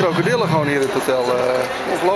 krokodillen gewoon hier in het hotel. Eh.